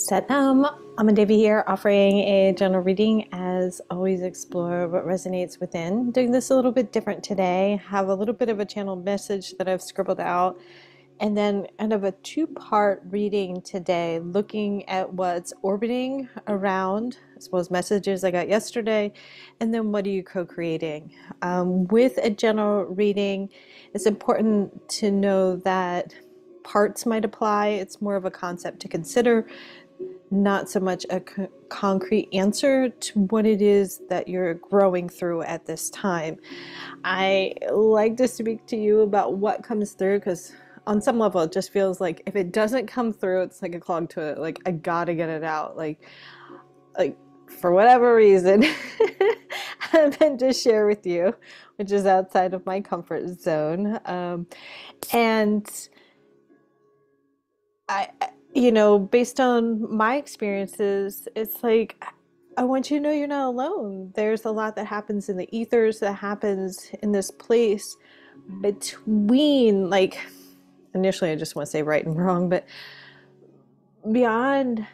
Satnam, Amandevi here, offering a general reading. As always, explore what resonates within. Doing this a little bit different today. Have a little bit of a channel message that I've scribbled out, and then kind of a two-part reading today, looking at what's orbiting around, I suppose, messages I got yesterday, and then what are you co-creating? Um, with a general reading, it's important to know that parts might apply. It's more of a concept to consider not so much a co- concrete answer to what it is that you're growing through at this time. I like to speak to you about what comes through because on some level it just feels like if it doesn't come through it's like a clog to it. Like I gotta get it out. Like like for whatever reason I've been to share with you which is outside of my comfort zone. Um, and I you know, based on my experiences, it's like I want you to know you're not alone. There's a lot that happens in the ethers that happens in this place between like initially I just want to say right and wrong, but beyond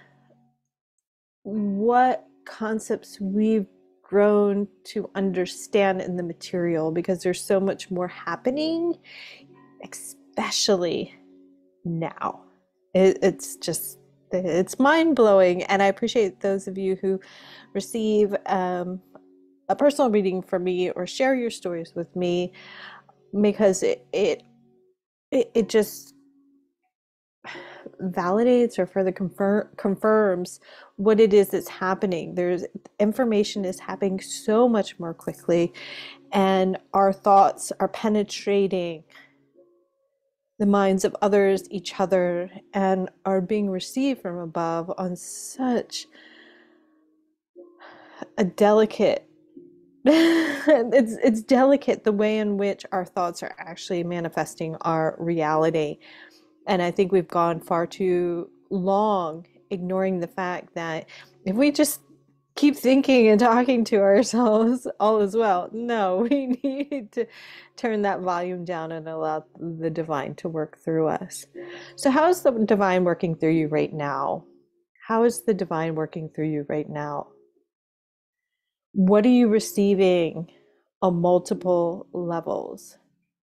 what concepts we've grown to understand in the material because there's so much more happening, especially now it, it's just it's mind blowing, and I appreciate those of you who receive um, a personal reading from me or share your stories with me because it it it, it just validates or further confirm, confirms what it is that's happening. There's information is happening so much more quickly, and our thoughts are penetrating the minds of others, each other, and are being received from above on such a delicate it's it's delicate the way in which our thoughts are actually manifesting our reality. And i think we've gone far too long ignoring the fact that if we just keep thinking and talking to ourselves all as well. No, we need to turn that volume down and allow the divine to work through us. So, how is the divine working through you right now? How is the divine working through you right now? What are you receiving on multiple levels?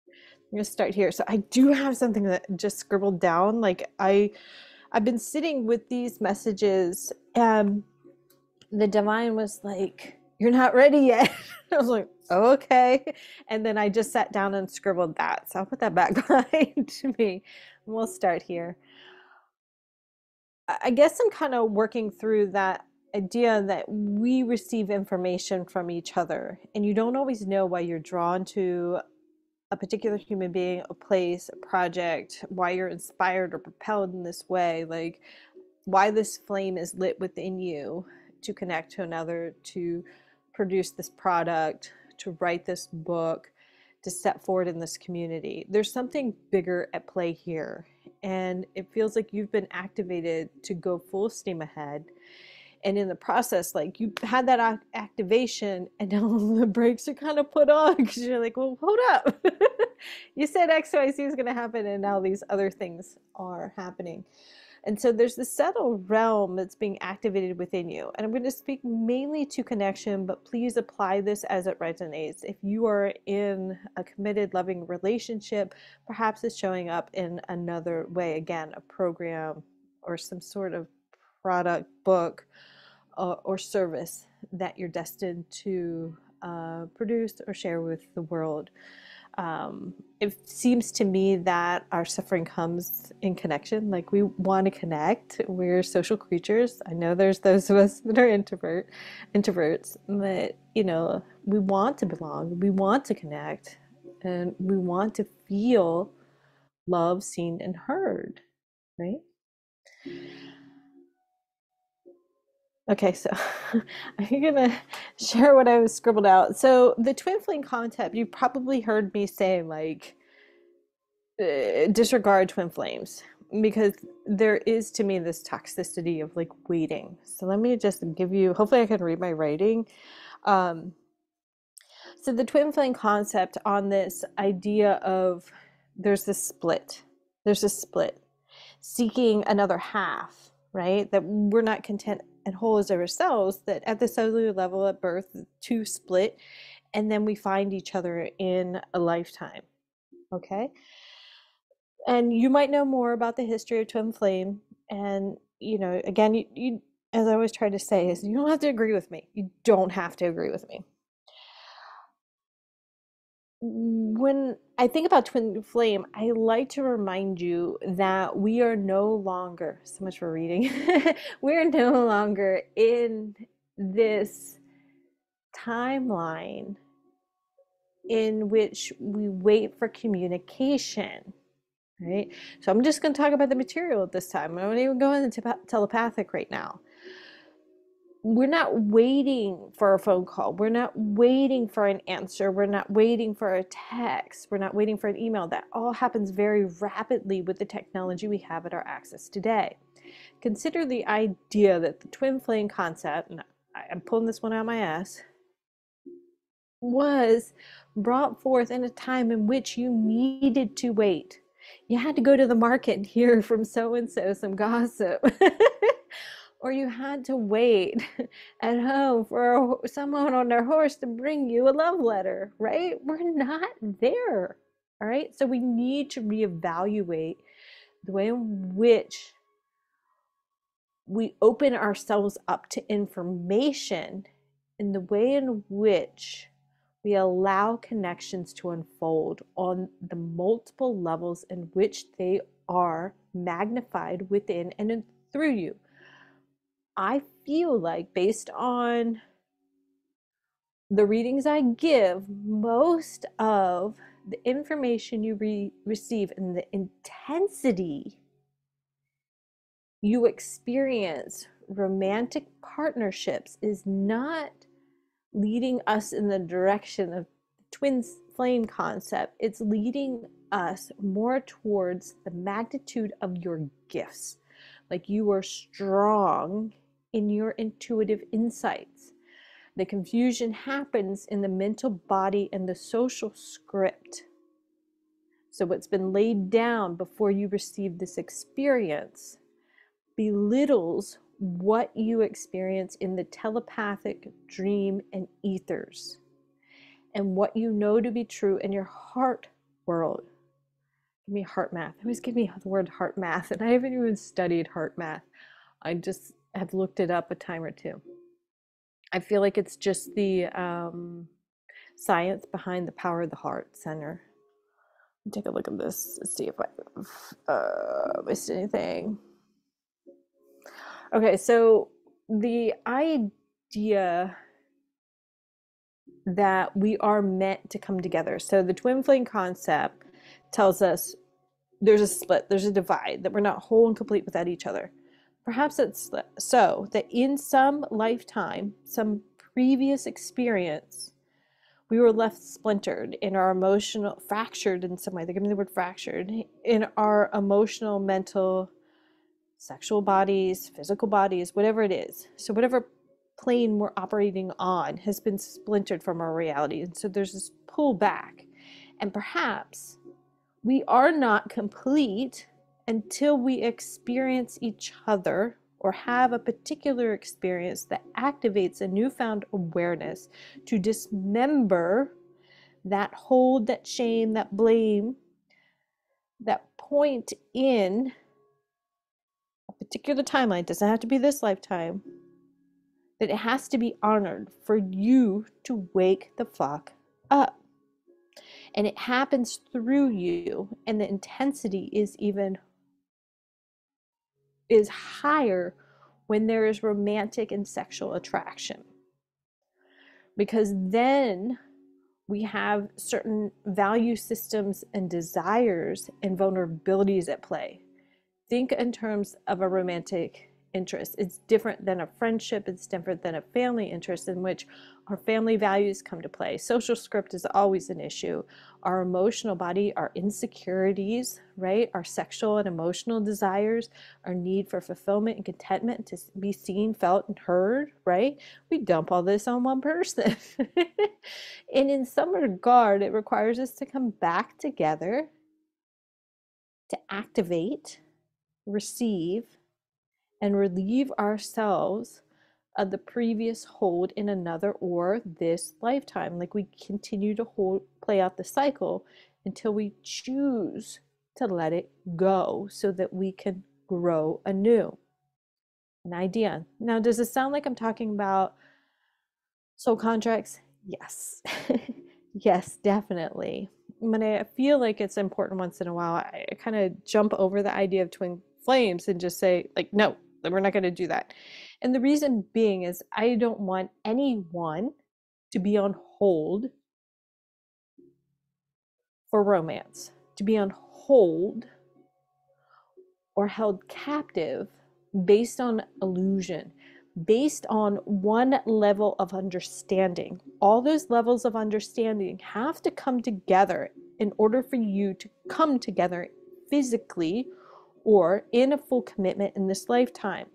I'm going to start here. So, I do have something that just scribbled down. Like, I. I've been sitting with these messages and the divine was like, You're not ready yet. I was like, Okay. And then I just sat down and scribbled that. So I'll put that back behind me. We'll start here. I guess I'm kind of working through that idea that we receive information from each other, and you don't always know why you're drawn to a particular human being, a place, a project, why you're inspired or propelled in this way, like why this flame is lit within you to connect to another, to produce this product, to write this book, to step forward in this community. There's something bigger at play here. And it feels like you've been activated to go full steam ahead. And in the process, like you had that activation, and now the brakes are kind of put on because you're like, well, hold up. you said XYZ is going to happen, and now these other things are happening. And so there's this subtle realm that's being activated within you. And I'm going to speak mainly to connection, but please apply this as it resonates. If you are in a committed, loving relationship, perhaps it's showing up in another way. Again, a program or some sort of product, book, uh, or service that you're destined to uh, produce or share with the world um, it seems to me that our suffering comes in connection. Like we want to connect. We're social creatures. I know there's those of us that are introvert, introverts, but you know we want to belong. We want to connect, and we want to feel love, seen, and heard. Right. Okay, so I'm gonna share what I was scribbled out. So the twin flame concept, you've probably heard me say like uh, disregard twin flames because there is to me this toxicity of like waiting. So let me just give you. Hopefully, I can read my writing. Um, so the twin flame concept on this idea of there's this split. There's a split, seeking another half right? That we're not content and whole as ourselves, that at the cellular level at birth, two split, and then we find each other in a lifetime. Okay? And you might know more about the history of twin flame. And, you know, again, you, you as I always try to say, is you don't have to agree with me. You don't have to agree with me when I think about twin flame, I like to remind you that we are no longer, so much for reading, we are no longer in this timeline in which we wait for communication. Right? So I'm just going to talk about the material at this time. I'm not even going into telepathic right now we're not waiting for a phone call. We're not waiting for an answer. We're not waiting for a text. We're not waiting for an email. That all happens very rapidly with the technology we have at our access today. Consider the idea that the twin flame concept, and I'm pulling this one out of my ass, was brought forth in a time in which you needed to wait. You had to go to the market and hear from so and so some gossip. or you had to wait at home for someone on their horse to bring you a love letter, right? We're not there. All right. So we need to reevaluate the way in which we open ourselves up to information in the way in which we allow connections to unfold on the multiple levels in which they are magnified within and through you. I feel like, based on the readings I give, most of the information you re- receive and the intensity you experience romantic partnerships is not leading us in the direction of the twin flame concept. It's leading us more towards the magnitude of your gifts. Like you are strong in your intuitive insights. The confusion happens in the mental body and the social script. So, what's been laid down before you receive this experience belittles what you experience in the telepathic dream and ethers and what you know to be true in your heart world. Give me HeartMath. Always give me the word HeartMath, and I haven't even studied HeartMath. I just have looked it up a time or two. I feel like it's just the um, science behind the power of the heart center. Take a look at this. See if I uh, missed anything. Okay, so the idea that we are meant to come together. So the twin flame concept tells us there's a split, there's a divide, that we're not whole and complete without each other. Perhaps it's so that in some lifetime, some previous experience, we were left splintered in our emotional, fractured in some way. They give me the word fractured in our emotional, mental, sexual bodies, physical bodies, whatever it is. So, whatever plane we're operating on has been splintered from our reality. And so there's this pull back. And perhaps we are not complete until we experience each other or have a particular experience that activates a newfound awareness to dismember that hold, that shame, that blame, that point in a particular timeline, doesn't have to be this lifetime, that it has to be honored for you to wake the fuck up. And it happens through you, and the intensity is even is higher when there is romantic and sexual attraction. Because then we have certain value systems and desires and vulnerabilities at play. Think in terms of a romantic interest. It's different than a friendship, it's different than a family interest in which our family values come to play. Social script is always an issue. Our emotional body, our insecurities, right? Our sexual and emotional desires, our need for fulfillment and contentment to be seen, felt, and heard, right? We dump all this on one person. and in some regard, it requires us to come back together to activate, receive, and relieve ourselves of the previous hold in another or this lifetime. Like we continue to hold, play out the cycle until we choose to let it go so that we can grow anew. An idea. Now, does it sound like I'm talking about soul contracts? Yes. yes, definitely. But I feel like it's important once in a while. I kind of jump over the idea of twin flames and just say, like, no, we're not going to do that. And the reason being is I don't want anyone to be on hold for romance, to be on hold or held captive based on illusion, based on one level of understanding. All those levels of understanding have to come together in order for you to come together physically or in a full commitment in this lifetime.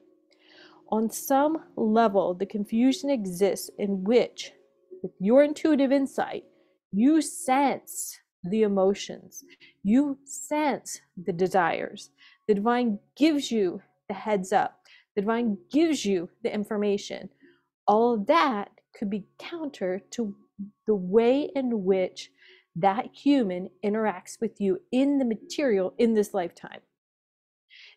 On some level, the confusion exists in which, with your intuitive insight, you sense the emotions, you sense the desires. The divine gives you the heads up, the divine gives you the information. All of that could be counter to the way in which that human interacts with you in the material in this lifetime.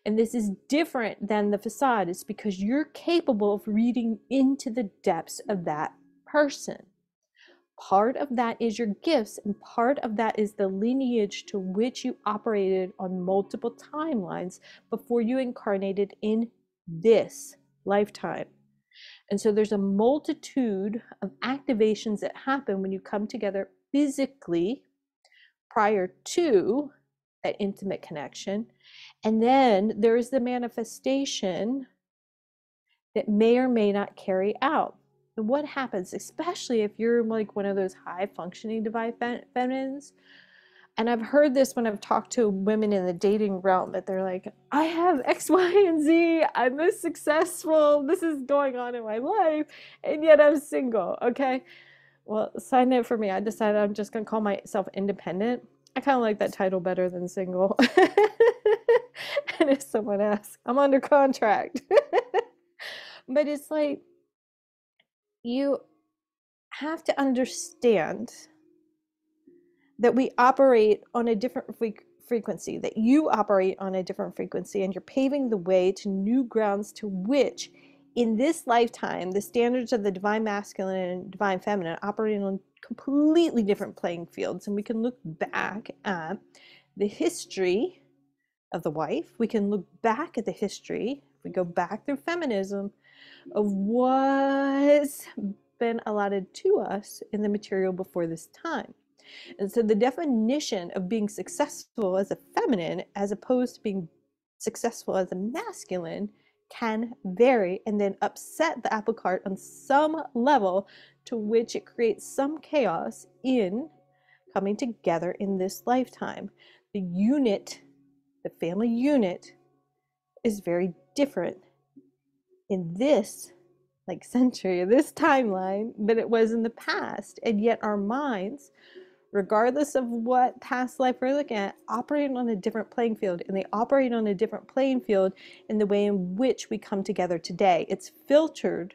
And this is different than the facade. It's because you're capable of reading into the depths of that person. Part of that is your gifts, and part of that is the lineage to which you operated on multiple timelines before you incarnated in this lifetime. And so there's a multitude of activations that happen when you come together physically prior to that intimate connection and then there is the manifestation that may or may not carry out. And what happens, especially if you're like one of those high functioning divine feminines? And I've heard this when I've talked to women in the dating realm that they're like, I have X, Y, and Z. I'm most successful. This is going on in my life. And yet I'm single. Okay. Well, sign note for me, I decided I'm just going to call myself independent. I kind of like that title better than single. and if someone asks, I'm under contract. but it's like you have to understand that we operate on a different fre- frequency, that you operate on a different frequency, and you're paving the way to new grounds to which, in this lifetime, the standards of the divine masculine and divine feminine operating on completely different playing fields. And we can look back at the history of the wife. We can look back at the history, if we go back through feminism, of what's been allotted to us in the material before this time. And so the definition of being successful as a feminine as opposed to being successful as a masculine can vary and then upset the apple cart on some level to which it creates some chaos in coming together in this lifetime. The unit the family unit is very different in this like century this timeline than it was in the past and yet our minds regardless of what past life we're looking at operate on a different playing field and they operate on a different playing field in the way in which we come together today it's filtered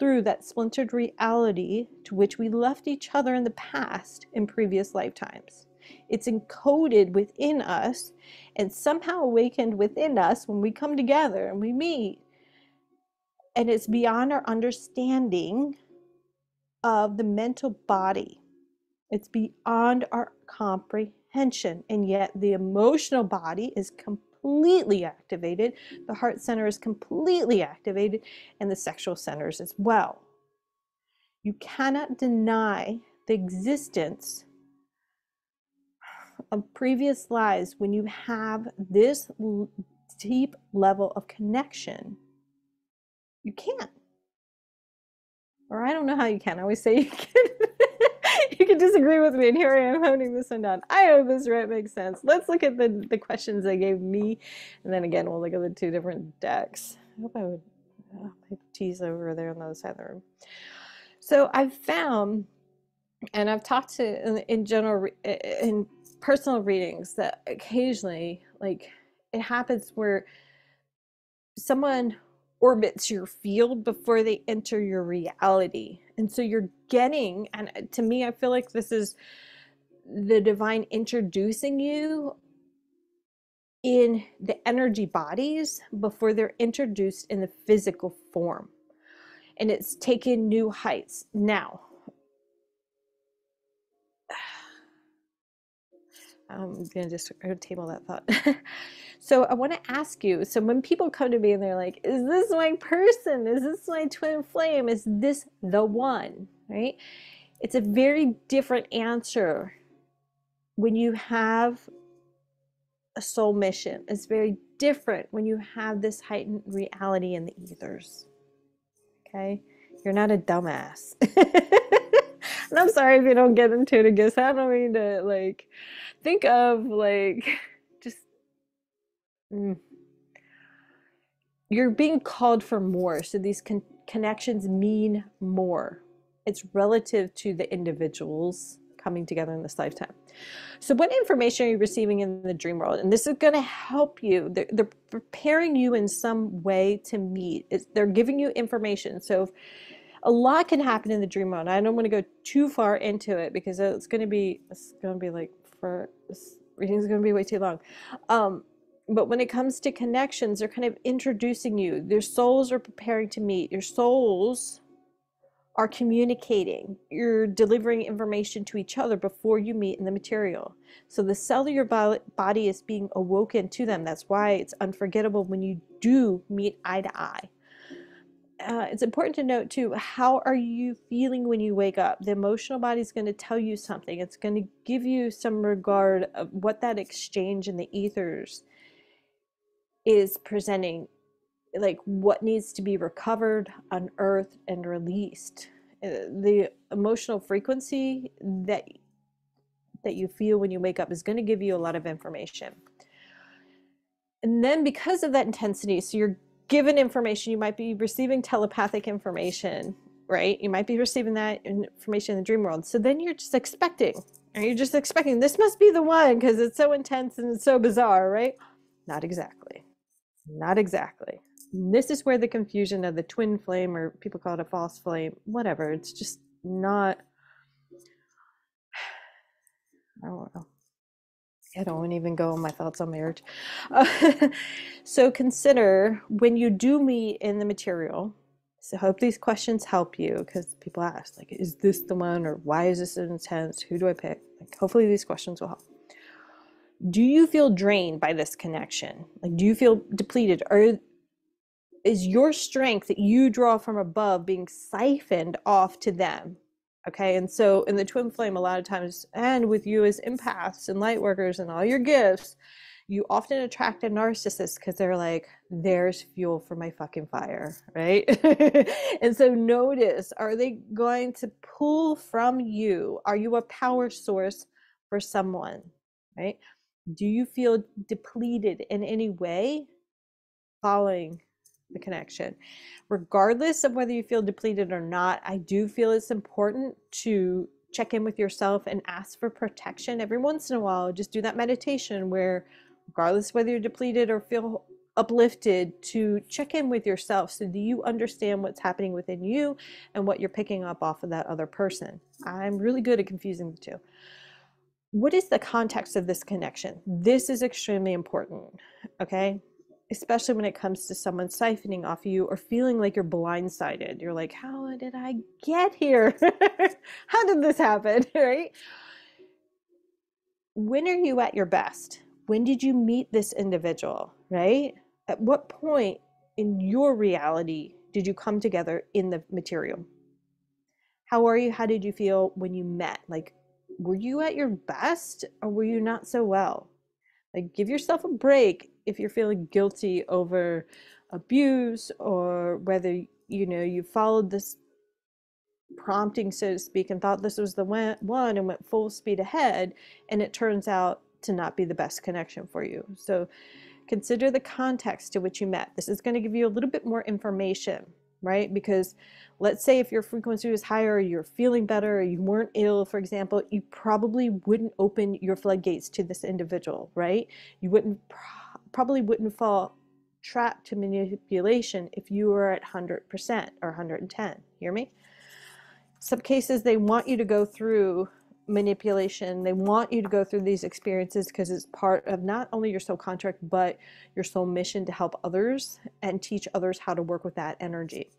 through that splintered reality to which we left each other in the past in previous lifetimes it's encoded within us and somehow awakened within us when we come together and we meet. And it's beyond our understanding of the mental body, it's beyond our comprehension. And yet, the emotional body is completely activated, the heart center is completely activated, and the sexual centers as well. You cannot deny the existence of previous lives when you have this deep level of connection you can't or i don't know how you can. I always say you can. You can disagree with me and here i am honing this one down. I hope this right makes sense. Let's look at the the questions they gave me. And then again we'll look at the two different decks. I hope i would oh, my tea's over there on the other side of the room. So i've found and i've talked to in, in general in personal readings that occasionally like it happens where someone orbits your field before they enter your reality. And so you're getting, and uh, to me, I feel like this is the divine introducing you in the energy bodies before they're introduced in the physical form. And it's taken new heights. Now, I'm to just table that thought. so I want to ask you, so when people come to me and they're like, is this my person? Is this my twin flame? Is this the one? Right? It's a very different answer when you have a soul mission. It's very different when you have this heightened reality in the ethers. Okay? You're not a dumbass. and I'm sorry if you don't get into it again. I don't mean to like think of like just mm. you're being called for more. So these con- connections mean more. It's relative to the individuals coming together in this lifetime. So, what information are you receiving in the dream world? And this is going to help you. They're, they're, preparing you in some way to meet. It's, they're giving you information. So, a lot can happen in the dream world. I don't want to go too far into it because it's going to be it's going to be like for this reading is going to be way too long. Um, but when it comes to connections, they're kind of introducing you. Their souls are preparing to meet. Your souls are communicating. You're delivering information to each other before you meet in the material. So the cellular body is being awoken to them. That's why it's unforgettable when you do meet eye to eye. Uh, it's important to note too how are you feeling when you wake up the emotional body is going to tell you something it's going to give you some regard of what that exchange in the ethers is presenting like what needs to be recovered, unearthed, and released. Uh, the emotional frequency that that you feel when you wake up is going to give you a lot of information. And then because of that intensity, so you're given information, you might be receiving telepathic information, right? You might be receiving that information in the dream world. So then you're just expecting, and you're just expecting this must be the one because it's so intense and it's so bizarre, right? Not exactly. Not exactly this is where the confusion of the twin flame or people call it a false flame whatever it's just not i don't know i don't want to even go on my thoughts on marriage. Uh, so consider when you do meet in the material so I hope these questions help you because people ask like is this the one or why is this intense? Who do i pick? Like hopefully these questions will help. Do you feel drained by this connection? Like do you feel depleted? Or is your strength that you draw from above being siphoned off to them okay and so in the twin flame a lot of times and with you as empaths and light workers and all your gifts you often attract a narcissist because they're like there's fuel for my fucking fire right? And so notice are they going to pull from you? Are you a power source for someone right? Do you feel depleted in any way following the connection. Regardless of whether you feel depleted or not, I do feel it's important to check in with yourself and ask for protection every once in a while. Just do that meditation where, regardless whether you're depleted or feel uplifted, to check in with yourself so do you understand what's happening within you and what you're picking up off of that other person. I'm really good at confusing the two. What is the context of this connection? This is extremely important. Okay especially when it comes to someone siphoning off you or feeling like you're blindsided. You're like, how did I get here? how did this happen? Right? When are you at your best? When did you meet this individual? Right? At what point in your reality did you come together in the material? How are you? How did you feel when you met? Like, were you at your best or were you not so well? Like, give yourself a break if you're feeling guilty over abuse or whether you know you followed this prompting so to speak and thought this was the one and went full speed ahead and it turns out to not be the best connection for you. So consider the context to which you met. This is going to give you a little bit more information right because let's say if your frequency was higher you're feeling better you weren't ill for example you probably wouldn't open your floodgates to this individual right you wouldn't pro- probably wouldn't fall trap to manipulation if you were at 100% or 110. Hear me? Some cases they want you to go through manipulation. They want you to go through these experiences because it's part of not only your soul contract, but your soul mission to help others and teach others how to work with that energy.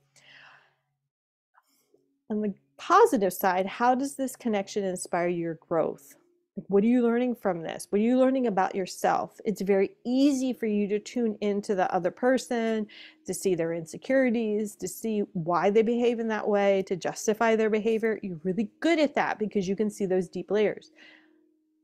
On the positive side, how does this connection inspire your growth? What are you learning from this? What are you learning about yourself? It's very easy for you to tune into the other person, to see their insecurities, to see why they behave in that way, to justify their behavior. You're really good at that because you can see those deep layers.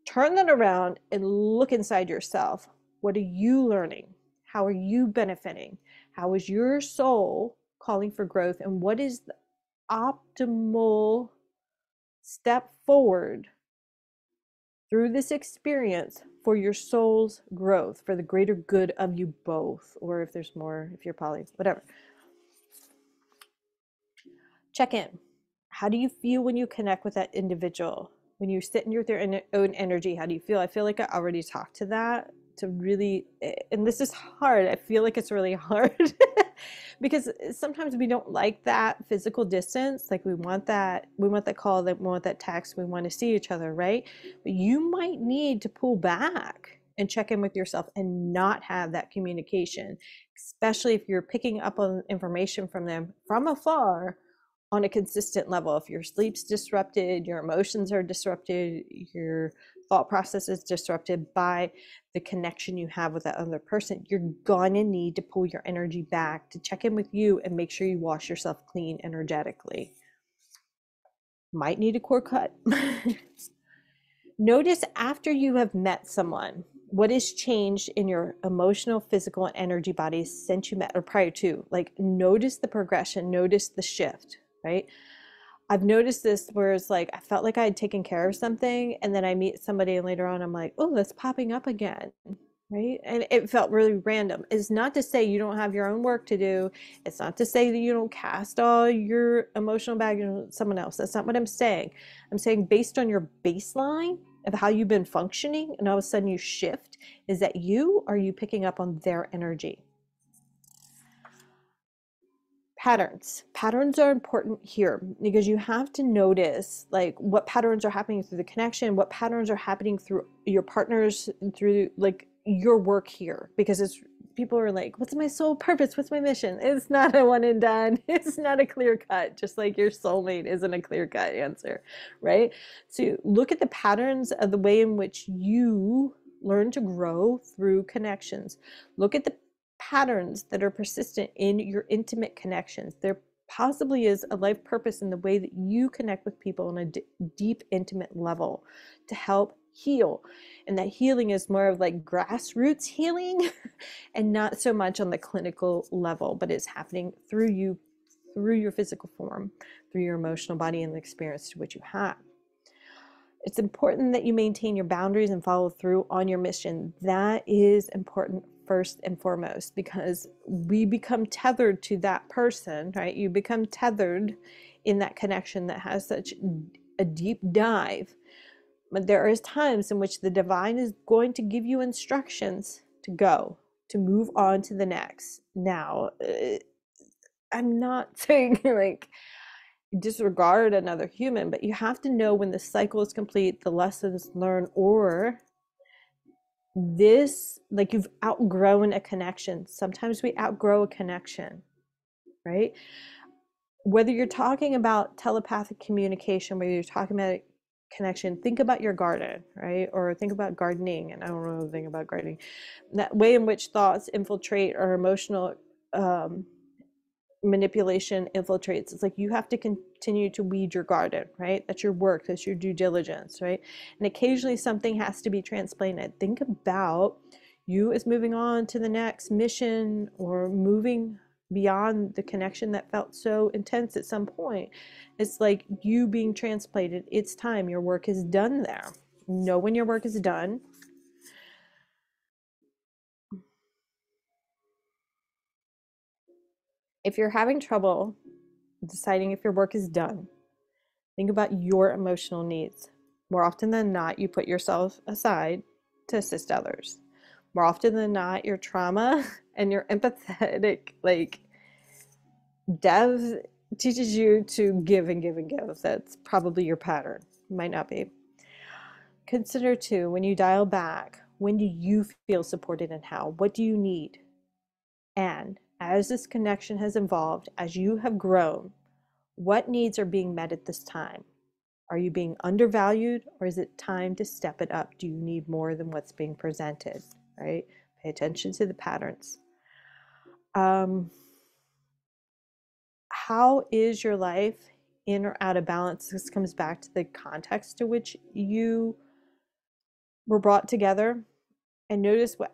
Turn that around and look inside yourself. What are you learning? How are you benefiting? How is your soul calling for growth? And what is the optimal step forward? Through this experience for your soul's growth, for the greater good of you both, or if there's more, if you're poly, whatever. Check in. How do you feel when you connect with that individual? When you sit in your own energy, how do you feel? I feel like I already talked to that to really, eh, and this is hard. I feel like it's really hard because sometimes we don't like that physical distance like we want that we want that call that we want that text we want to see each other right but you might need to pull back and check in with yourself and not have that communication especially if you're picking up on information from them from afar on a consistent level if your sleep's disrupted your emotions are disrupted your thought process is disrupted by the connection you have with that other person, you're gonna need to pull your energy back to check in with you and make sure you wash yourself clean energetically. Might need a cord cut. Notice after you have met someone, what has changed in your emotional, physical, and energy bodies since you met or prior to. Like, notice the progression, notice the shift, right? I've noticed this where it's like I felt like I had taken care of something, and then I meet somebody, and later on I'm like, oh, that's popping up again. Right. And it felt really random. It's not to say you don't have your own work to do. It's not to say that you don't cast all your emotional baggage on someone else. That's not what I'm saying. I'm saying based on your baseline of how you've been functioning, and all of a sudden you shift, is that you? Are you picking up on their energy? Patterns. Patterns are important here because you have to notice like what patterns are happening through the connection what patterns are happening through your partners through like your work here because it's people are like what's my soul purpose? What's my mission? It's not a one and done. It's not a clear cut just like your soulmate isn't a clear cut answer right? So look at the patterns of the way in which you learn to grow through connections. Look at the patterns that are persistent in your intimate connections. There possibly is a life purpose in the way that you connect with people on a d- deep, intimate level to help heal. And that healing is more of like grassroots healing and not so much on the clinical level, but it's happening through you, through your physical form, through your emotional body and the experience to which you have. It's important that you maintain your boundaries and follow through on your mission. That is important first and foremost because we become tethered to that person, right? You become tethered in that connection that has such a deep dive. But there is times in which the divine is going to give you instructions to go, to move on to the next. Now, uh, I'm not saying like disregard another human, but you have to know when the cycle is complete, the lessons learned, or this like you've outgrown a connection. Sometimes we outgrow a connection right? Whether you're talking about telepathic communication whether you're talking about a connection think about your garden right? Or think about gardening and i don't know anything about gardening. That way in which thoughts infiltrate our emotional um, manipulation infiltrates. It's like you have to continue to weed your garden right? That's your work that's your due diligence right? And occasionally something has to be transplanted. Think about you as moving on to the next mission or moving beyond the connection that felt so intense at some point. It's like you being transplanted. It's time. Your work is done there. Know when your work is done if you're having trouble deciding if your work is done, think about your emotional needs. More often than not, you put yourself aside to assist others. more often than not, your trauma and your empathetic, like, dev teaches you to give and give and give. That's probably your pattern. Might not be. Consider too, when you dial back, when do you feel supported and how? What do you need? And as this connection has evolved, as you have grown, what needs are being met at this time? Are you being undervalued or is it time to step it up? Do you need more than what's being presented? Right? Pay attention to the patterns. Um, how is your life in or out of balance? This comes back to the context to which you were brought together and notice what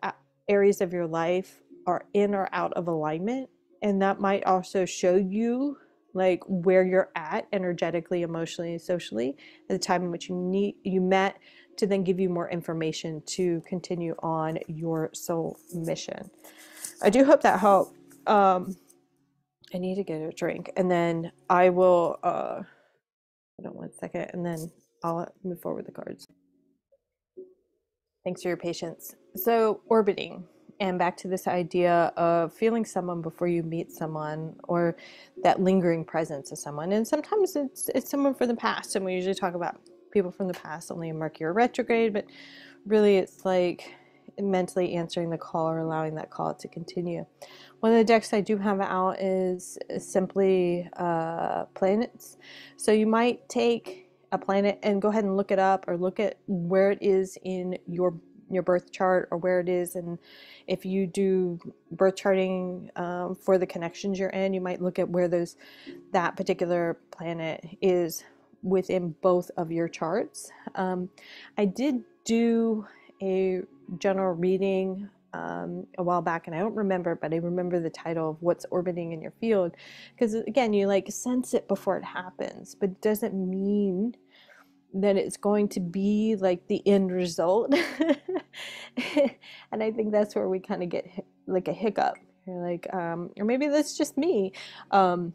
areas of your life are in or out of alignment. And that might also show you like where you're at energetically, emotionally, socially at the time in which you need you met to then give you more information to continue on your soul mission. I do hope that helped. Um, I need to get a drink and then I will uh hold on one second and then I'll move forward with the cards. Thanks for your patience. So orbiting and back to this idea of feeling someone before you meet someone or that lingering presence of someone. And sometimes it's it's someone from the past and we usually talk about people from the past only in mercury retrograde but really it's like mentally answering the call or allowing that call to continue. One of the decks i do have out is, simply uh, planets. So you might take a planet and go ahead and look it up or look at where it is in your your birth chart or where it is and if you do birth charting um, for the connections you're in you might look at where those that particular planet is within both of your charts. Um, i did do a general reading um, a while back and I don't remember, but I remember the title of what's orbiting in your field because again, you like sense it before it happens, but it doesn't mean that it's going to be like the end result. and I think that's where we kind of get like a hiccup. You're like, um, or maybe that's just me. Um,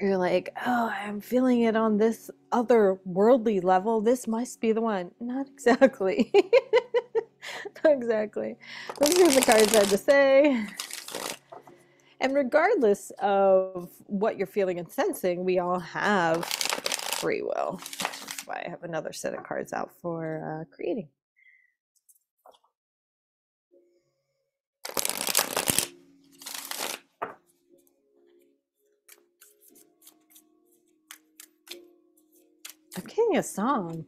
you're like, oh, I'm feeling it on this other worldly level. This must be the one. Not exactly. Not exactly. Let's see what the cards had to say. And regardless of what you're feeling and sensing, we all have free will why I have another set of cards out for uh, creating. I'm getting a song.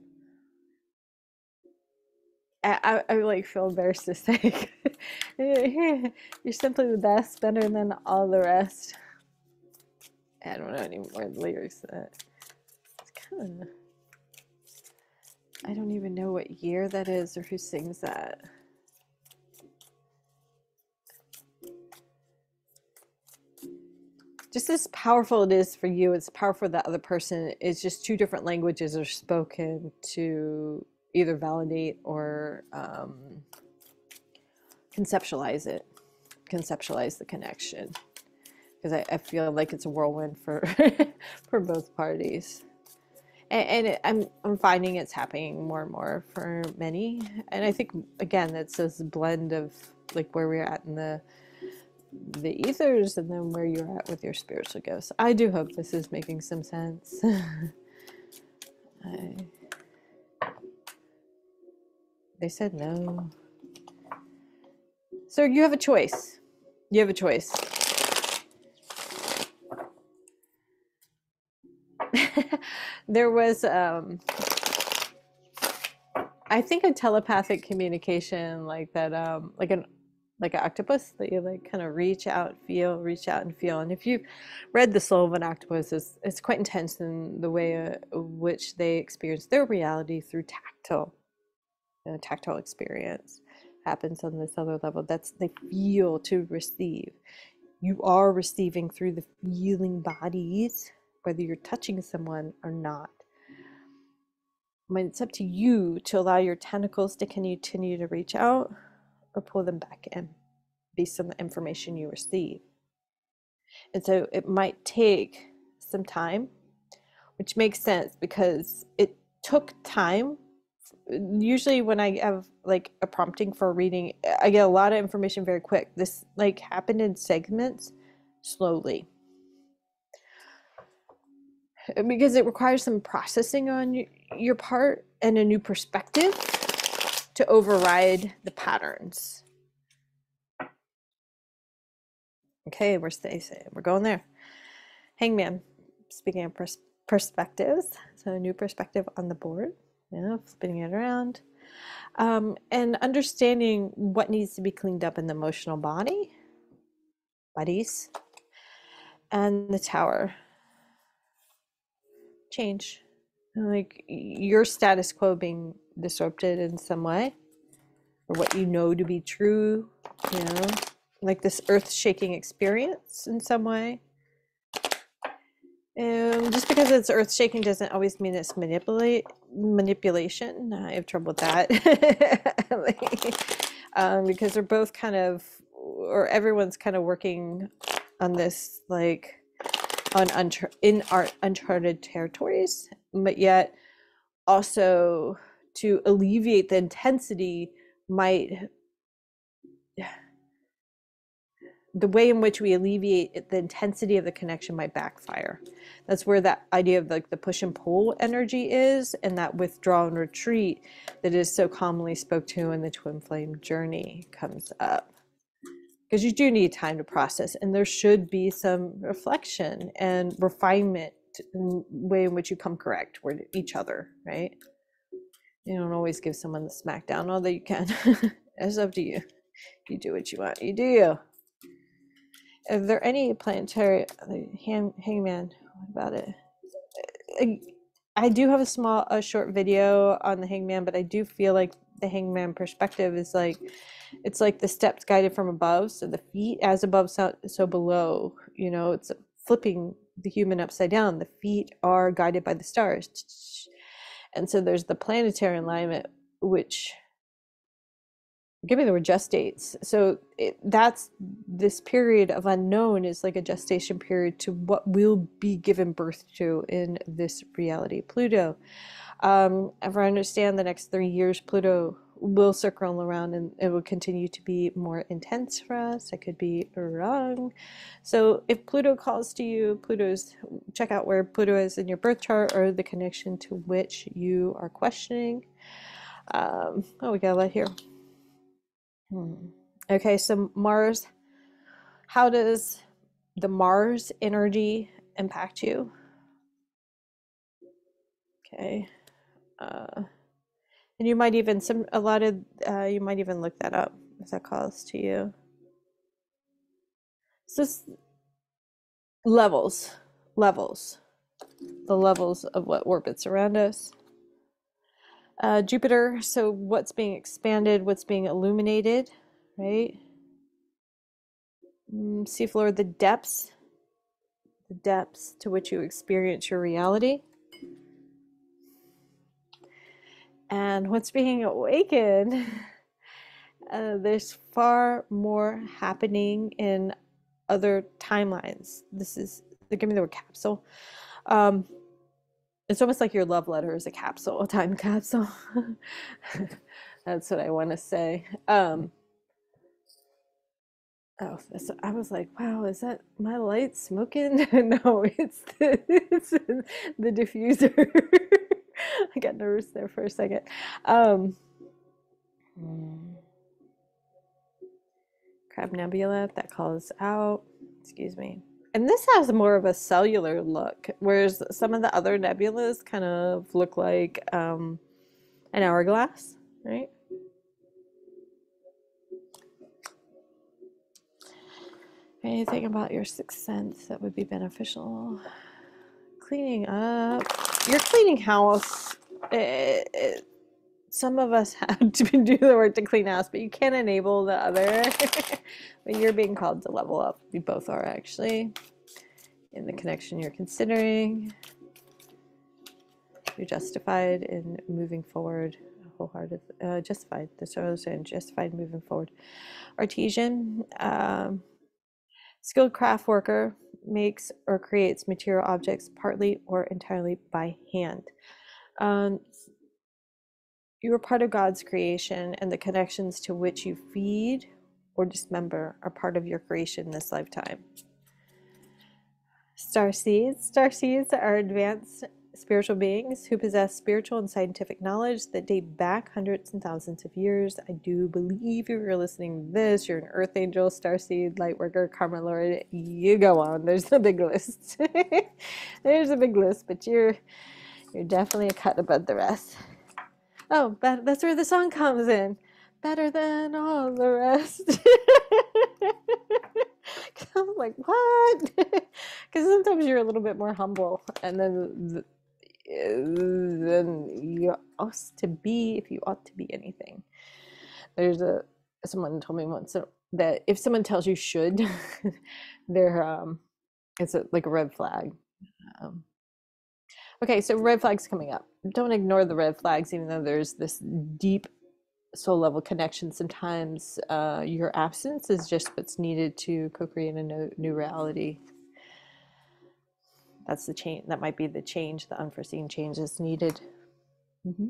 I, I, I like feel embarrassed to say you're simply the best, better than all the rest. I don't know any more lyrics. That it's kind of I don't even know what year that is or who sings that. Just as powerful it is for you, it's powerful for the other person. It's just two different languages are spoken to either validate or um, conceptualize it, conceptualize the connection. Because I, I feel like it's a whirlwind for for both parties and, and it, I'm I'm finding it's happening more and more for many, and I think again that's this blend of like where we're at in the the ethers and then where you're at with your spiritual gifts. I do hope this is making some sense. I, they said no. So you have a choice. You have a choice. There was um I think a telepathic communication like that um like an like an octopus that you like kind of reach out, feel, reach out and feel. And if you've read The Soul of an Octopus, it's, it's quite intense in the way uh, which they experience their reality through tactile, you know, tactile experience happens on this other level. That's they feel to receive. You are receiving through the feeling bodies whether you're touching someone or not. When it's up to you to allow your tentacles to continue to reach out or pull them back in based on the information you receive. And so it might take some time, which makes sense because it took time usually when I have like a prompting for a reading, I get a lot of information very quick. This like happened in segments slowly. Because it requires some processing on your part and a new perspective to override the patterns. Okay, we're. We're going there. Hangman. Speaking of pers- perspectives, so a new perspective on the board. Yeah, spinning it around. Um, and understanding what needs to be cleaned up in the emotional body, bodies, and the tower. Change. Like your status quo being disrupted in some way, or what you know to be true, you know, like this earth shaking experience in some way. Um, just because it's earth shaking doesn't always mean it's manipulate manipulation. I have trouble with that. um, because they're both kind of, or everyone's kind of working on this like on in our uncharted territories, but yet also to alleviate the intensity might the way in which we alleviate the intensity of the connection might backfire. That's where that idea of like the push and pull energy is, and that withdraw and retreat that is so commonly spoke to in the twin flame journey comes up. Because you do need time to process, and there should be some reflection and refinement in way in which you come correct with each other, right? You don't always give someone the smackdown, although you can. it's up to you. You do what you want. You do you. Are there any planetary uh, hang, hangman about it? Uh, I, I do have a small, a short video on the hangman, but I do feel like the hangman perspective is like it's like the steps guided from above so the feet as above so, so below you know it's flipping the human upside down. The feet are guided by the stars. And so there's the planetary alignment which give me the word gestates. So it, that's this period of unknown is like a gestation period to what will be given birth to in this reality pluto. Um if i understand the next three years pluto will circle around and it will continue to be more intense for us i could be wrong so if pluto calls to you pluto's check out where pluto is in your birth chart or the connection to which you are questioning um oh we got a lot here Hmm. Okay, so Mars, how does the Mars energy impact you? Okay. Uh, and you might even some a lot of uh, you might even look that up if that calls to you. So levels, levels, the levels of what orbits around us uh, Jupiter, so what's being expanded, what's being illuminated, right? Mm, seafloor, the depths, the depths to which you experience your reality. And what's being awakened, uh, there's far more happening in other timelines. This is, give me the word capsule. Um, it's almost like your love letter is a capsule, a time capsule. That's what I want to say. Um, oh, so I was like, wow, is that my light smoking? no, it's the, it's the diffuser. I got nervous there for a second. Um, Crab Nebula, that calls out. Excuse me and this has more of a cellular look, whereas some of the other nebulas kind of look like um, an hourglass, right? Anything about your sixth sense that would be beneficial? Cleaning up. You're cleaning house. It, it, some of us have to do the work to clean house, but you can't enable the other. but you're being called to level up. We both are actually in the connection you're considering. You're justified in moving forward, wholehearted, uh, justified. I was saying. Justified moving forward. Artesian, um, skilled craft worker makes or creates material objects partly or entirely by hand. Um, You are part of God's creation, and the connections to which you feed or dismember are part of your creation this lifetime. Star seeds. Star seeds are advanced spiritual beings who possess spiritual and scientific knowledge that date back hundreds and thousands of years. I do believe if you're listening to this, you're an Earth Angel, Starseed, Lightworker, Karma Lord. You go on. There's a big list. There's a big list, but you're you're definitely a cut above the rest. Oh, but that's where the song comes in. Better than all the rest. I'm like, what? Because sometimes you're a little bit more humble, and then than you ought to be if you ought to be anything. There's a someone told me once that if someone tells you should, they're um, it's a, like a red flag. Um, okay, so red flags coming up. Don't ignore the red flags, even though there's this deep soul level connection. Sometimes uh, your absence is just what's needed to co-create a new reality that's the change that might be the change the unforeseen change is needed mm-hmm.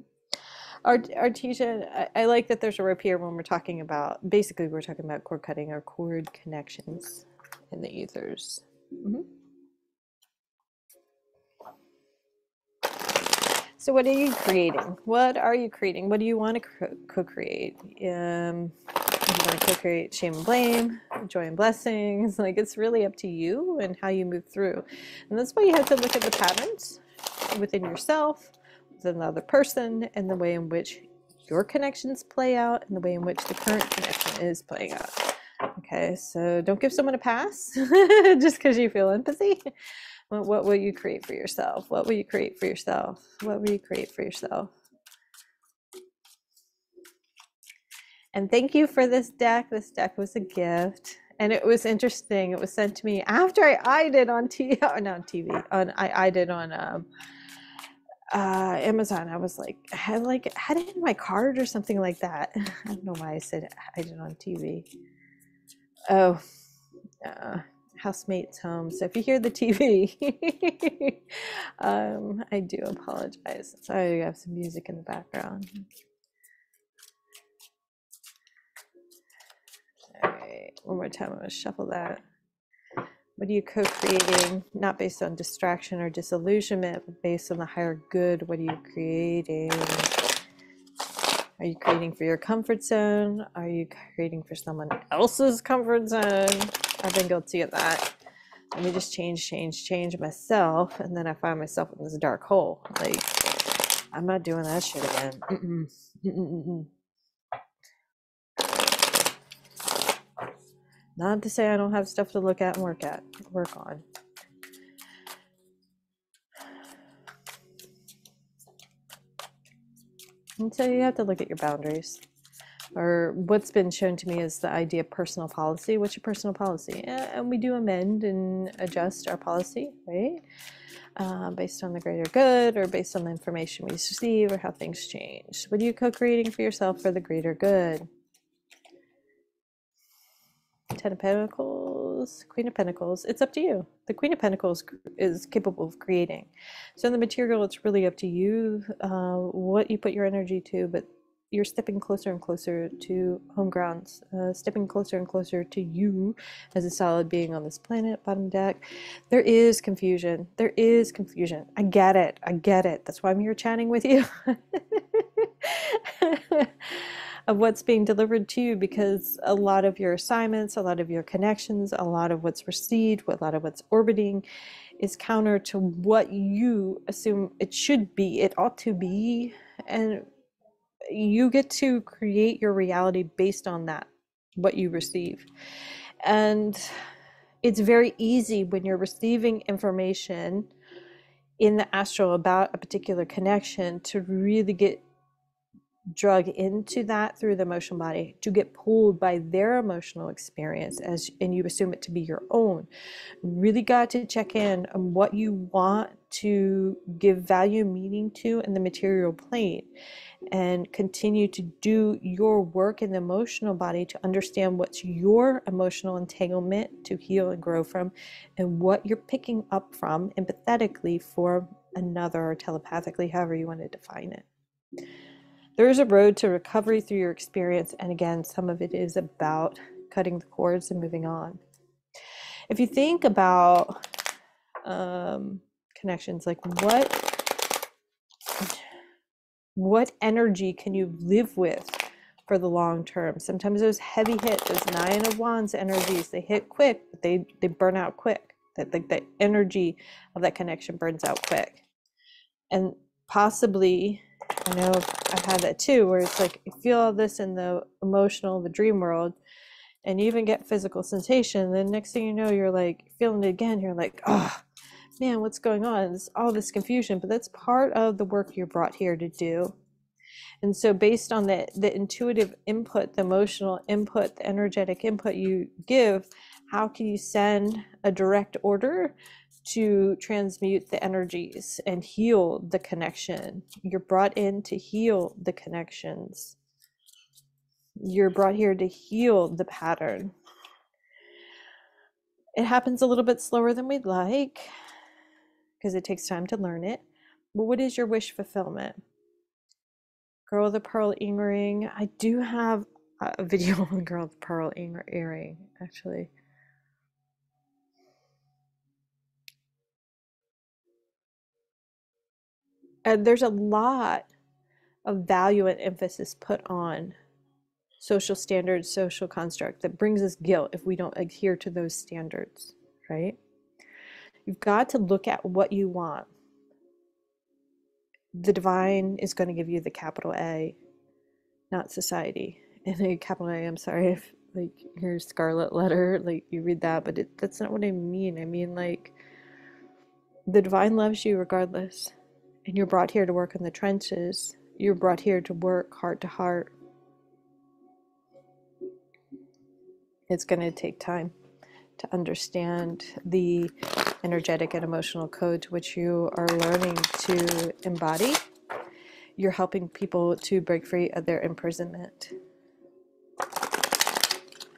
Art, Artesia, I, I, like that there's a rope here when we're talking about basically we're talking about cord cutting or cord connections in the ethers. Mm-hmm. So, what are you creating? What are you creating? What do you want to co create? Um, want to co-create shame and blame, joy and blessings. Like it's really up to you and how you move through. And that's why you have to look at the patterns within yourself, within the other person, and the way in which your connections play out and the way in which the current connection is playing out. Okay, so don't give someone a pass just because you feel empathy. What will you create for yourself? What will you create for yourself? What will you create for yourself? And thank you for this deck. This deck was a gift. And it was interesting. It was sent to me after I eyed it on TV, not on TV, on I eyed it on um, uh, Amazon. I was like, I had like had it in my card or something like that. I don't know why I said I did on TV. Oh, uh, housemate's home. So if you hear the TV, um, I do apologize. Sorry, I have some music in the background. All right, one more time. I'm to shuffle that. What are you co creating? Not based on distraction or disillusionment, but based on the higher good. What are you creating? Are you creating for your comfort zone? Are you creating for someone else's comfort zone? I've been guilty of that. Let me just change, change, change myself. And then I find myself in this dark hole. Like, I'm not doing that shit again. Mm-mm. Mm-mm. Not to say I don't have stuff to look at and work at, work on. And so you have to look at your boundaries. Or what's been shown to me is the idea of personal policy. What's your personal policy? And we do amend and adjust our policy, right? Uh, based on the greater good or based on the information we receive or how things change. What are you co creating for yourself for the greater good? Ten of Pentacles, Queen of Pentacles. It's up to you. The Queen of Pentacles is capable of creating. So in the material, it's really up to you uh, what you put your energy to, but you're stepping closer and closer to home grounds, uh, stepping closer and closer to you as a solid being on this planet, bottom deck. There is confusion. There is confusion. I get it. I get it. That's why I'm here chatting with you. of what's being delivered to you because a lot of your assignments, a lot of your connections, a lot of what's received, a lot of what's orbiting is counter to what you assume it should be, it ought to be. And you get to create your reality based on that, what you receive. And it's very easy when you're receiving information in the astral about a particular connection to really get drug into that through the emotional body to get pulled by their emotional experience as and you assume it to be your own. Really got to check in on what you want to give value meaning to in the material plane and continue to do your work in the emotional body to understand what's your emotional entanglement to heal and grow from and what you're picking up from empathetically for another or telepathically however you want to define it There is a road to recovery through your experience. And again, some of it is about cutting the cords and moving on. If you think about um, connections, like what what energy can you live with for the long term? Sometimes those heavy hits, those nine of wands energies, they hit quick, but they they burn out quick. That like the energy of that connection burns out quick. And possibly, I know I've had that too, where it's like you feel all this in the emotional, the dream world, and you even get physical sensation. Then next thing you know, you're like feeling it again. You're like, oh man, what's going on? It's all this confusion, but that's part of the work you're brought here to do. And so, based on the, the intuitive input, the emotional input, the energetic input you give, how can you send a direct order to transmute the energies and heal the connection? You're brought in to heal the connections. You're brought here to heal the pattern. It happens a little bit slower than we'd like because it takes time to learn it. But what is your wish fulfillment? Girl with the pearl earring. I do have a video on girl with the pearl earring, actually. And there's a lot of value and emphasis put on social standards, social construct that brings us guilt if we don't adhere to those standards, right? You've got to look at what you want. The divine is going to give you the capital A, not society. And a capital A, I'm sorry if like your scarlet letter, like you read that, but it, that's not what I mean. I mean, like, the divine loves you regardless. And you're brought here to work in the trenches. You're brought here to work heart to heart. It's going to take time to understand the energetic and emotional codes which you are learning to embody. You're helping people to break free of their imprisonment.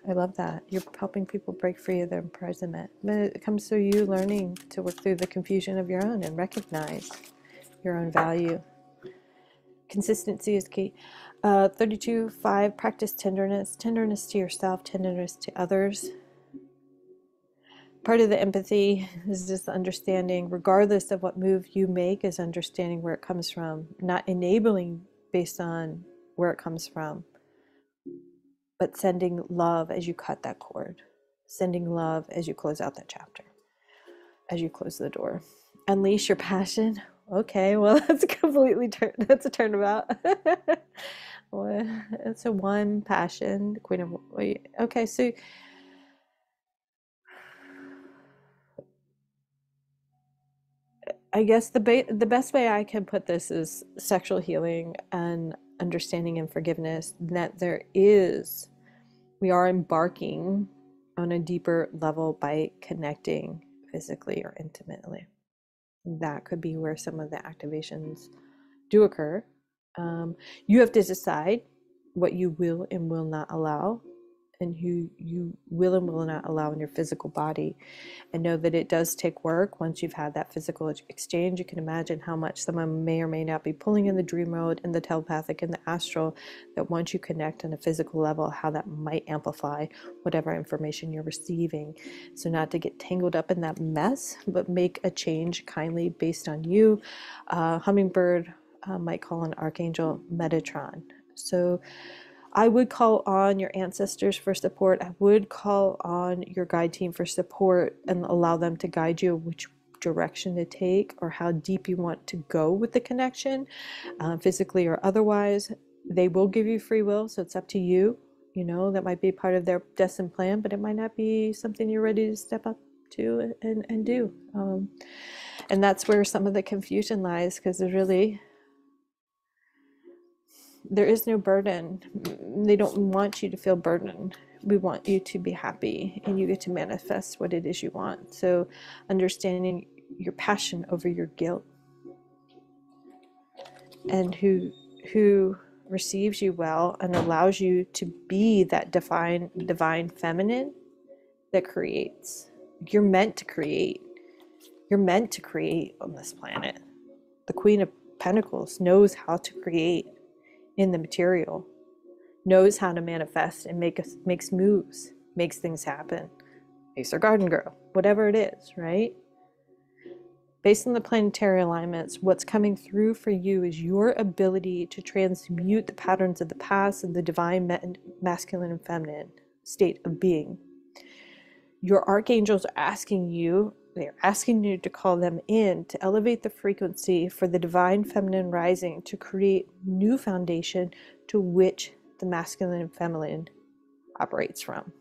I love that. You're helping people break free of their imprisonment. But it comes through you learning to work through the confusion of your own and recognize your own value. Consistency is key. Uh, 32, 5, practice tenderness. Tenderness to yourself, tenderness to others part of the empathy is just understanding regardless of what move you make is understanding where it comes from not enabling based on where it comes from but sending love as you cut that cord sending love as you close out that chapter as you close the door unleash your passion okay well that's a completely turn that's a turnabout it's a one passion queen of okay so I guess the ba- the best way I can put this is sexual healing and understanding and forgiveness that there is we are embarking on a deeper level by connecting physically or intimately. That could be where some of the activations do occur. Um, you have to decide what you will and will not allow and who you will and will not allow in your physical body. And know that it does take work. Once you've had that physical exchange you can imagine how much someone may or may not be pulling in the dream mode and the telepathic and the astral that once you connect on a physical level how that might amplify whatever information you're receiving. So not to get tangled up in that mess but make a change kindly based on you. Uh, hummingbird uh, might call an archangel metatron. So I would call on your ancestors for support. I would call on your guide team for support and allow them to guide you which direction to take or how deep you want to go with the connection, uh, physically or otherwise. They will give you free will, so it's up to you. You know, that might be part of their destined plan, but it might not be something you're ready to step up to and, and do. Um, and that's where some of the confusion lies because there's really there is no burden. They don't want you to feel burdened. We want you to be happy and you get to manifest what it is you want. So, understanding your passion over your guilt and who who receives you well and allows you to be that divine divine feminine that creates. You're meant to create. You're meant to create on this planet. The Queen of Pentacles knows how to create in the material, knows how to manifest and make makes moves, makes things happen, makes their garden grow, whatever it is, right? Based on the planetary alignments, what's coming through for you is your ability to transmute the patterns of the past and the divine masculine and feminine state of being. Your archangels are asking you, they're asking you to call them in to elevate the frequency for the divine feminine rising to create new foundation to which the masculine and feminine operates from.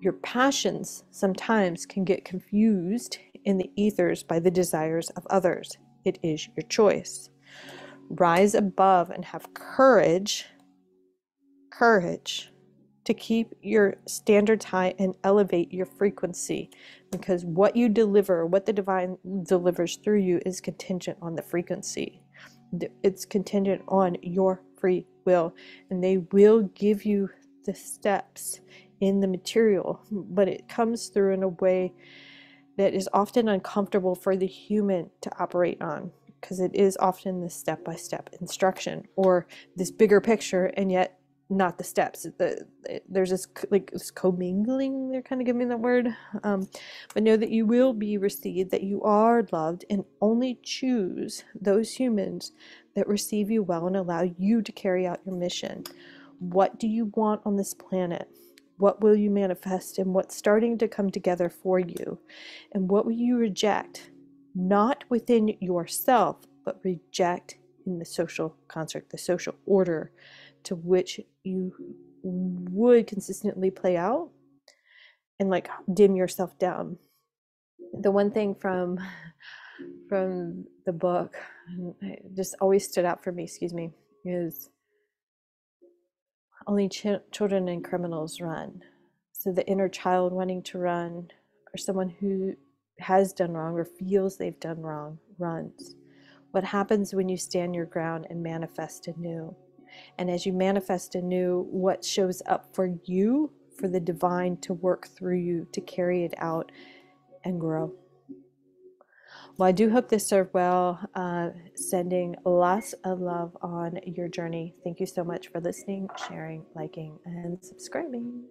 Your passions sometimes can get confused in the ethers by the desires of others. It is your choice. Rise above and have courage, courage to keep your standards high and elevate your frequency because what you deliver, what the divine delivers through you, is contingent on the frequency. It's contingent on your free will, and they will give you the steps in the material, but it comes through in a way that is often uncomfortable for the human to operate on because it is often the step by step instruction or this bigger picture, and yet not the steps. The, there's this like this commingling. They're kind of giving that word, um, but know that you will be received, that you are loved, and only choose those humans that receive you well and allow you to carry out your mission. What do you want on this planet? What will you manifest, and what's starting to come together for you? And what will you reject, not within yourself, but reject in the social construct, the social order to which you would consistently play out and like dim yourself down. The one thing from from the book just always stood out for me excuse me is only ch- children and criminals run. So the inner child wanting to run or someone who has done wrong or feels they've done wrong runs. What happens when you stand your ground and manifest anew and as you manifest anew, what shows up for you, for the divine to work through you, to carry it out and grow. Well, I do hope this served well. Uh, sending lots of love on your journey. Thank you so much for listening, sharing, liking, and subscribing.